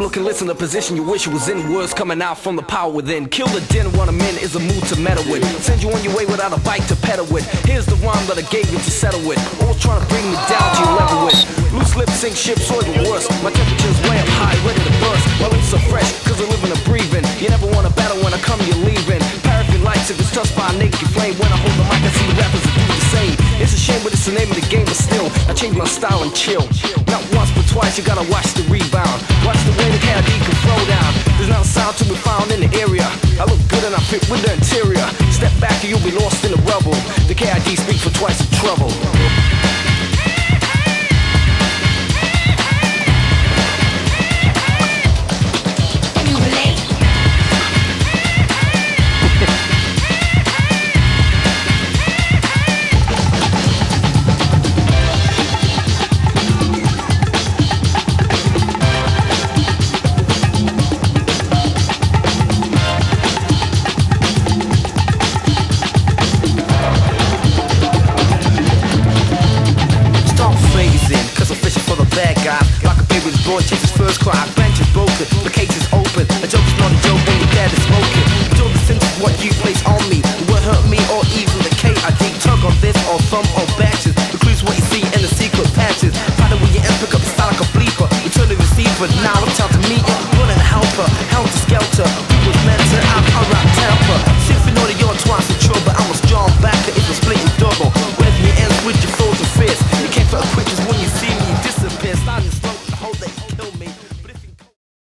look and listen, the position you wish was in. Words coming out from the power within. Kill the din, one a min is a mood to meddle with. Send you on your way without a bike to pedal with. Here's the rhyme that I gave you to settle with. All trying to bring me down to your level with. Loose lips sink ships or even worse. My temperature's way up high, ready to burst. My lips are fresh, cause I'm living and breathing. You never wanna battle when I come, you're leaving. Paraffin lights if it's touched by a naked flame. When I hold the mic, I see the rappers that do the same. It's a shame, but it's the name of the game, but still, I change my style and chill. Not once, but twice, you gotta watch the rebound. With the interior. Step back and you'll be lost in the rubble. The KID speak for twice the trouble. Lord Jesus first cry. Our bench is broken, the case is open. A joke's not a joke when you're dead and smoking. But all the sins what you place on me. It will hurt me or even the K. I dig tug on this or thumb on batches. The clues what you see in the secret patches. Find out where your end, pick up the style like a bleeper. Return the receiver, now look out to meet it. Running a helper, helter skelter. We was meant to, I'm